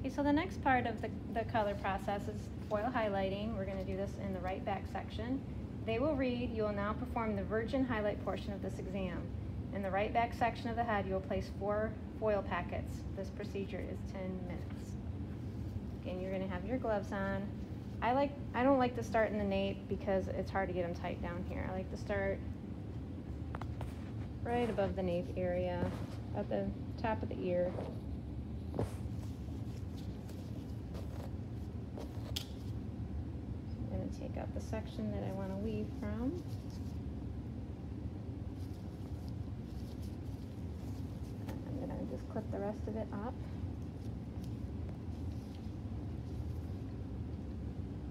Okay, so the next part of the, the color process is foil highlighting. We're gonna do this in the right back section. They will read, you will now perform the virgin highlight portion of this exam. In the right back section of the head, you will place four foil packets. This procedure is ten minutes. Again, you're gonna have your gloves on. I like, I don't like to start in the nape because it's hard to get them tight down here. I like to start right above the nape area, at the top of the ear. I'm gonna take out the section that I wanna weave from. I'm gonna just clip the rest of it up.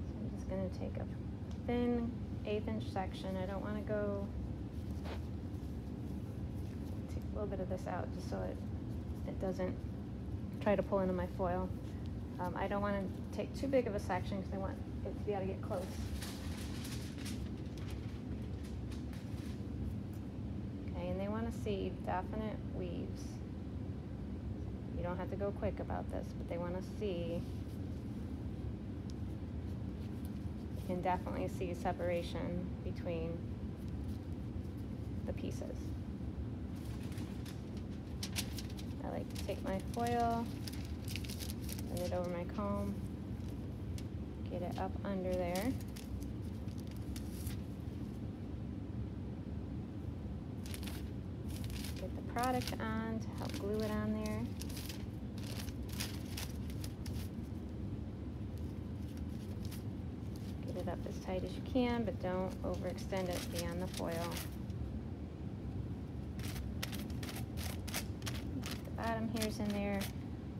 So I'm just gonna take a thin eighth inch section. I don't wanna go take a little bit of this out just so it, it doesn't try to pull into my foil. Um, I don't want to take too big of a section because I want it to be able to get close. Okay, and they want to see definite weaves. You don't have to go quick about this, but they want to see. You can definitely see separation between the pieces. I like to take my foil, run it over my comb, get it up under there. Get the product on to help glue it on there. Get it up as tight as you can, but don't overextend it beyond the foil. Bottom hair's in there.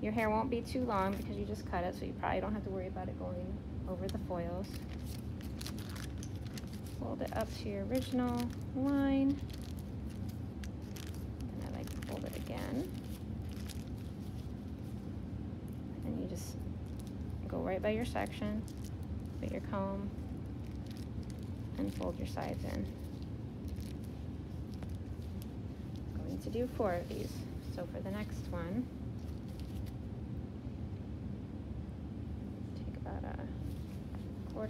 Your hair won't be too long because you just cut it, so you probably don't have to worry about it going over the foils. Fold it up to your original line. And I like to fold it again. And you just go right by your section, put your comb, and fold your sides in. I'm going to do four of these. So for the next one, take about a quarter inch section or so. Which I'm pardon it because it's a little wet right now from the burn. Get your section. Get a little of this off just because I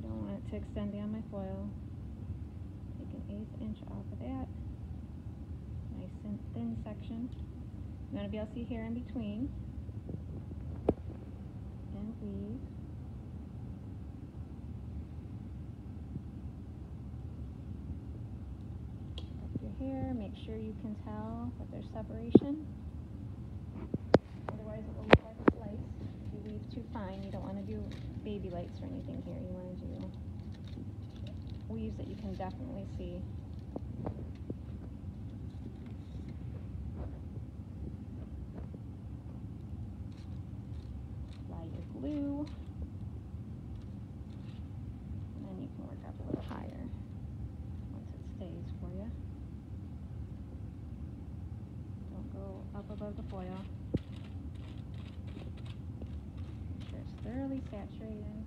don't want it to extend beyond my foil. Take an eighth inch off of that. And thin section. You want to be able to see hair in between. And weave. Up your hair, make sure you can tell that there's separation. Otherwise it will look like a slice. If you weave too fine, you don't want to do baby lights or anything here. You want to do weaves that you can definitely see. Apply your glue. And then you can work up a little higher once it stays for you. Don't go up above the foil. Make sure it's thoroughly saturated.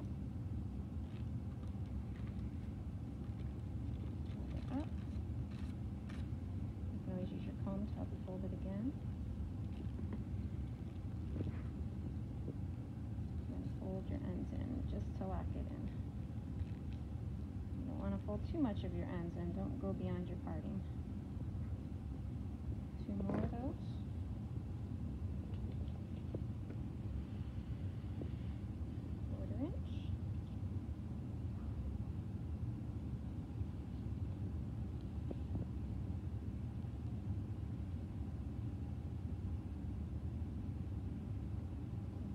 Fold it up. You can always use your comb to help you fold it again. Fold your ends in just to lock it in. You don't want to fold too much of your ends in. Don't go beyond your parting. Two more of those. Quarter inch.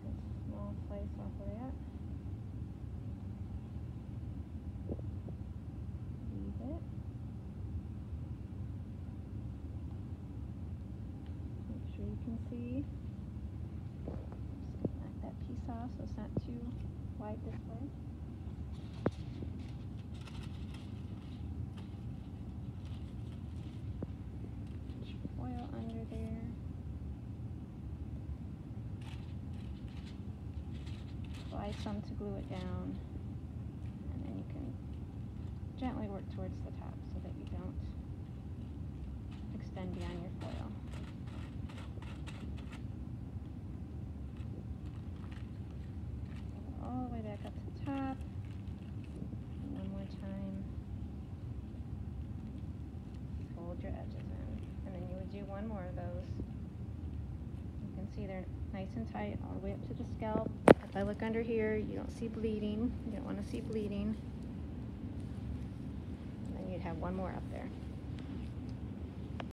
Take a slice off of. Leave it. Make sure you can see. Just knock that piece off so it's not too wide this way. Apply some to glue it down. And then you can gently work towards the top so that you don't extend beyond your foil. All the way back up to the top. And one more time. Fold your edges in. And then you would do one more of those. You can see they're nice and tight all the way up to the scalp. If I look under here, you don't see bleeding. You don't want to see bleeding. And then you'd have one more up there.